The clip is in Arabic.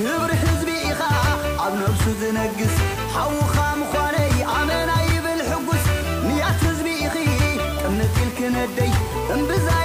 كبر حزبي إخا عب نفسه تنقص حوخا مخواني عمنا يبل حقس نيات حزبي إخي من تلك ندي انبزا